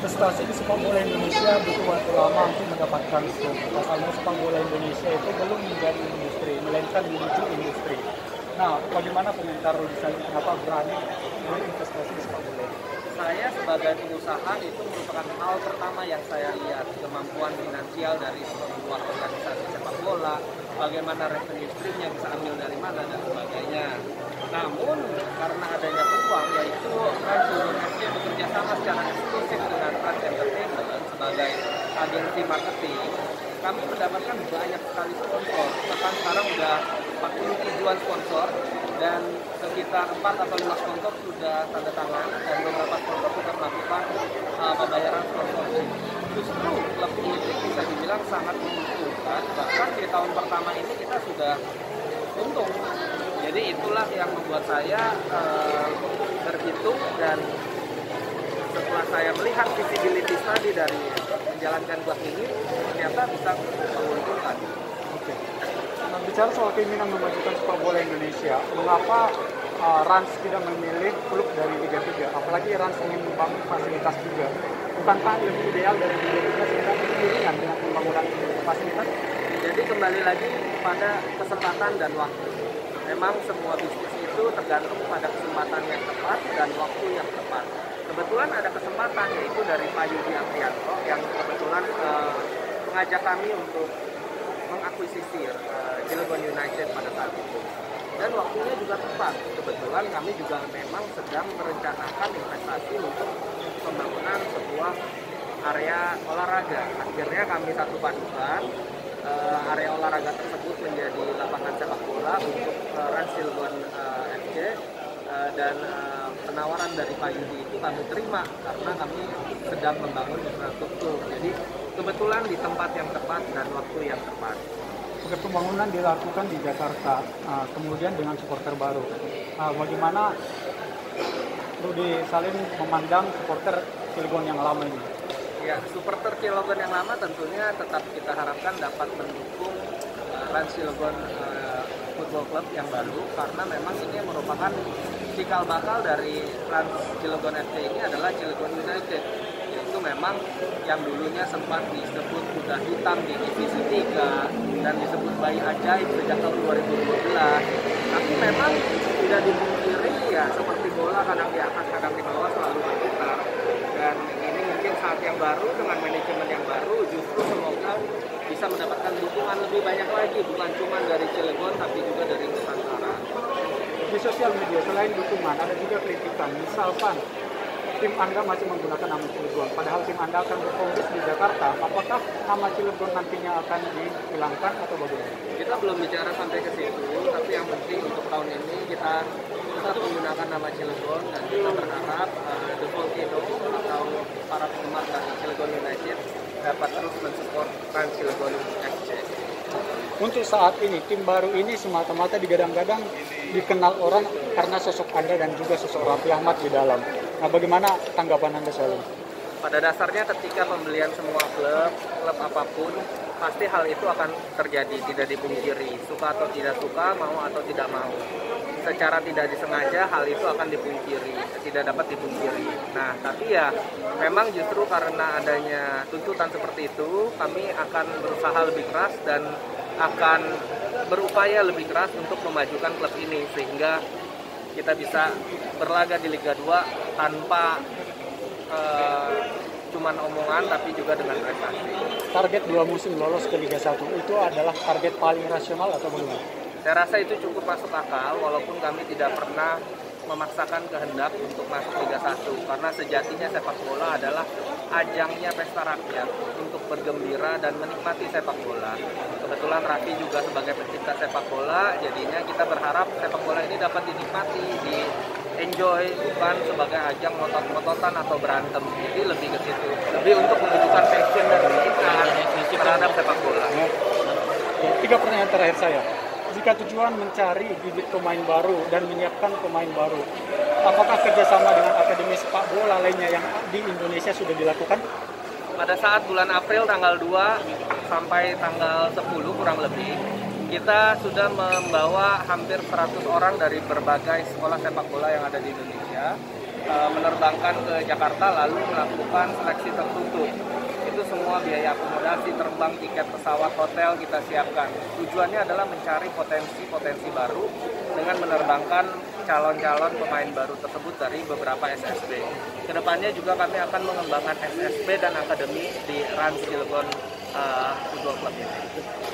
investasi di sepak bola Indonesia butuh waktu lama untuk mendapatkan skop. Pasalnya sepak bola Indonesia itu belum menjadi industri, melainkan menuju industri. Nah, bagaimana komentar Rudi Salim kenapa berani berinvestasi di sepak bola? Saya sebagai pengusaha itu merupakan hal pertama yang saya lihat kemampuan finansial dari sebuah organisasi sepak bola, bagaimana revenue streamnya bisa ambil dari mana dan sebagainya. Namun karena adanya peluang yaitu Trans Indonesia bekerja sama secara eksklusif dengan Trans Entertainment sebagai agensi marketing, kami mendapatkan banyak sekali sponsor. Bahkan sekarang sudah 40 ribuan sponsor dan sekitar 4 atau 5 sponsor sudah tanda tangan dan beberapa sponsor sudah melakukan uh, pembayaran sponsorship. Justru klub ini bisa dibilang sangat menguntungkan. Bahkan di tahun pertama ini kita sudah untung. Jadi itulah yang membuat saya uh, berhitung dan setelah saya melihat visibility tadi dari menjalankan klub ini ternyata bisa menguntungkan. Oke. Nah, bicara soal keinginan memajukan sepak bola Indonesia, mengapa uh, Rans tidak memilih klub dari Liga 3? Apalagi Rans ingin membangun fasilitas juga. Bukankah lebih ideal dari Liga 3 sehingga beriringan dengan pembangunan fasilitas? Jadi kembali lagi pada kesempatan dan waktu. Memang semua bisnis itu tergantung pada kesempatan yang tepat dan waktu yang tepat. Kebetulan ada kesempatan yaitu dari Pak Yudi Aprianto yang kebetulan uh, mengajak kami untuk mengakuisisi uh, Cilegon United pada saat itu. Dan waktunya juga tepat. Kebetulan kami juga memang sedang merencanakan investasi untuk pembangunan sebuah area olahraga. Akhirnya kami satu padukan uh, area olahraga tersebut menjadi lapangan sepak bola untuk uh, Rans Cilegon uh, FC uh, dan uh, penawaran dari Pak Yudi itu kami terima karena kami sedang membangun infrastruktur. Jadi kebetulan di tempat yang tepat dan waktu yang tepat. Pembangunan dilakukan di Jakarta, kemudian dengan supporter baru. Bagaimana Rudi Salim memandang supporter Cilegon yang lama ini? Ya, supporter Cilegon yang lama tentunya tetap kita harapkan dapat mendukung uh, Cilegon uh, Football Club yang baru. Karena memang ini merupakan cikal bakal dari Rans Cilegon FC ini adalah Cilegon United. Yaitu memang yang dulunya sempat disebut kuda hitam di divisi 3 dan disebut bayi ajaib sejak tahun 2012 tapi memang tidak dimungkiri ya seperti bola kadang di atas kadang di bawah selalu berputar dan ini mungkin saat yang baru dengan manajemen yang baru justru semoga bisa mendapatkan dukungan lebih banyak lagi bukan cuma dari Cilegon tapi juga dari Nusantara Di sosial media selain dukungan ada juga kritikan, misalkan tim Anda masih menggunakan nama Cilegon, padahal tim Anda akan berkongres di Jakarta. Apakah nama Cilegon nantinya akan dihilangkan atau bagaimana? kita belum bicara sampai ke situ tapi yang penting untuk tahun ini kita tetap menggunakan nama Cilegon dan kita berharap uh, The Volcano atau para penggemar dari Cilegon United dapat terus mensupport Trans Cilegon FC. Untuk saat ini, tim baru ini semata-mata digadang-gadang dikenal orang karena sosok Anda dan juga sosok Raffi Ahmad di dalam. Nah, bagaimana tanggapan Anda soal ini? Pada dasarnya ketika pembelian semua klub, klub apa pun, pasti hal itu akan terjadi, tidak dipungkiri. Suka atau tidak suka, mau atau tidak mau. Secara tidak disengaja hal itu akan dipungkiri, tidak dapat dipungkiri. Nah, tapi ya memang justru karena adanya tuntutan seperti itu, kami akan berusaha lebih keras dan akan berupaya lebih keras untuk memajukan klub ini sehingga kita bisa berlaga di Liga 2 tanpa eh, cuman omongan tapi juga dengan prestasi. Target dua musim lolos ke Liga 1 itu adalah target paling rasional atau belum? Saya rasa itu cukup masuk akal walaupun kami tidak pernah memaksakan kehendak untuk masuk Liga 1 karena sejatinya sepak bola adalah ajangnya pesta rakyat untuk bergembira dan menikmati sepak bola. Kebetulan Raffi juga sebagai pencipta sepak bola, jadinya kita berharap sepak bola ini dapat dinikmati, di enjoy bukan sebagai ajang motot-mototan atau berantem. Jadi lebih ke situ. Lebih untuk menunjukkan passion dari kita terhadap sepak bola. Tiga pertanyaan terakhir saya. Jika tujuan mencari bibit pemain baru dan menyiapkan pemain baru, apakah kerjasama dengan akademi sepak bola lainnya yang di Indonesia sudah dilakukan? Pada saat bulan April tanggal 2 sampai tanggal 10 kurang lebih, kita sudah membawa hampir 100 orang dari berbagai sekolah sepak bola yang ada di Indonesia uh, menerbangkan ke Jakarta lalu melakukan seleksi tertutup itu semua biaya akomodasi, terbang, tiket pesawat, hotel kita siapkan. Tujuannya adalah mencari potensi-potensi baru dengan menerbangkan calon-calon pemain baru tersebut dari beberapa SSB. Ke depannya juga kami akan mengembangkan SSB dan akademi di Rans Cilegon uh, Football Club ini.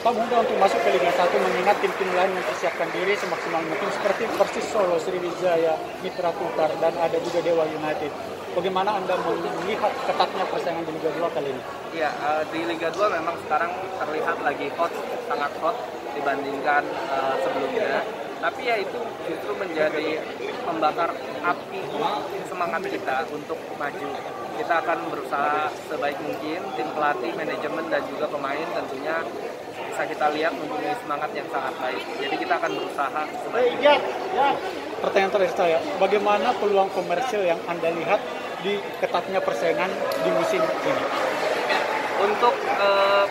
Pak mudah untuk masuk ke Liga 1 mengingat tim-tim lain mempersiapkan diri semaksimal mungkin seperti Persis Solo, Sriwijaya, Mitra Kukar, dan ada juga Dewa United. Bagaimana Anda melihat ketatnya persaingan di Liga 2 kali ini? Ya, uh, di Liga 2 memang sekarang terlihat lagi hot, sangat hot dibandingkan uh, sebelumnya. Tapi ya itu justru menjadi membakar api semangat kita untuk maju. Kita akan berusaha sebaik mungkin, tim pelatih, manajemen, dan juga pemain tentunya bisa kita lihat mempunyai semangat yang sangat baik. Jadi kita akan berusaha sebaik mungkin. Pertanyaan terakhir saya, bagaimana peluang komersil yang Anda lihat di ketatnya persaingan di musim ini? Untuk uh,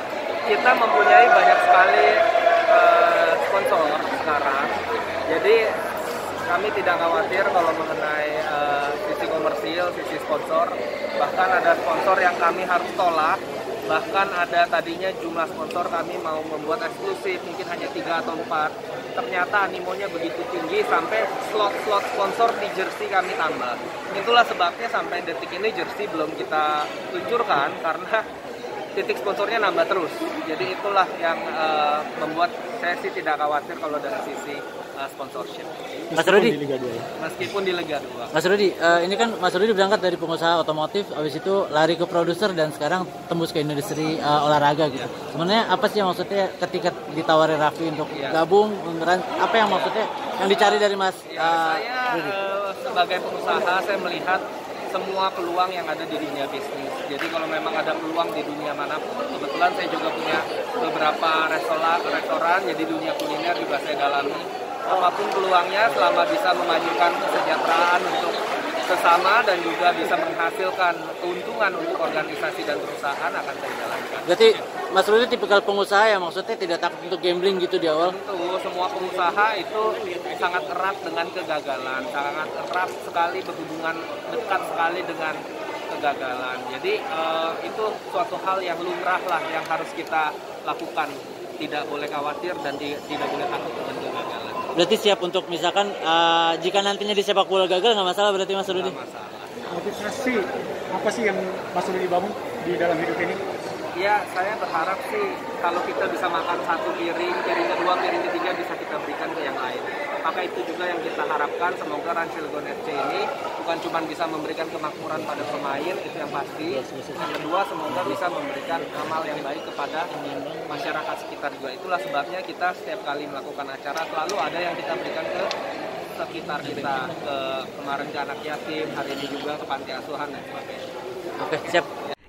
kita mempunyai banyak sekali uh, sponsor sekarang, jadi kami tidak khawatir kalau mengenai uh, sisi komersil, sisi sponsor. Bahkan ada sponsor yang kami harus tolak bahkan ada tadinya jumlah sponsor kami mau membuat eksklusif mungkin hanya tiga atau empat. Ternyata animonya begitu tinggi sampai slot-slot sponsor di jersey kami tambah. Itulah sebabnya sampai detik ini jersey belum kita luncurkan karena titik sponsornya nambah terus. Jadi itulah yang uh, membuat saya sih tidak khawatir kalau dari sisi uh, sponsorship. Mas Rudi, di Liga 2 ya? Meskipun di Liga 2. Mas Rudi, uh, ini kan Mas Rudi berangkat dari pengusaha otomotif, habis itu lari ke produser dan sekarang tembus ke industri uh, olahraga gitu. Ya. Sebenarnya apa sih maksudnya ketika ditawari Raffi untuk ya. gabung, beneran apa yang maksudnya yang dicari dari Mas ya, uh, saya? Uh, sebagai pengusaha saya melihat semua peluang yang ada di dunia bisnis. Jadi kalau memang ada peluang di dunia mana pun, kebetulan saya juga punya beberapa restoran, restoran jadi dunia kuliner juga saya dalami apa pun peluangnya selama bisa memajukan kesejahteraan untuk sesama dan juga bisa menghasilkan keuntungan untuk organisasi dan perusahaan akan saya jalankan. Berarti Mas Rudi tipikal pengusaha ya maksudnya tidak takut untuk gambling gitu di awal? Tentu semua pengusaha itu sangat erat dengan kegagalan, sangat erat sekali berhubungan dekat sekali dengan kegagalan. Jadi uh, itu suatu hal yang lumrah lah yang harus kita lakukan. Tidak boleh khawatir dan tidak boleh takut dengan. Berarti siap untuk misalkan uh, jika nantinya di sepak bola gagal nggak masalah berarti Mas Rudi? Motivasi apa sih yang Mas Rudi bangun di dalam hidup ini? Ya, saya berharap sih kalau kita bisa makan satu piring, piring kedua, piring ketiga bisa kita berikan ke yang lain. Maka itu juga yang kita harapkan. Semoga Rancil FC ini bukan cuma bisa memberikan kemakmuran pada pemain, itu yang pasti. Yang kedua, semoga bisa memberikan amal yang baik kepada masyarakat sekitar juga. Itulah sebabnya kita setiap kali melakukan acara selalu ada yang kita berikan ke sekitar kita ke kemarin ke anak yatim hari ini juga ke panti asuhan dan sebagainya. Oke siap.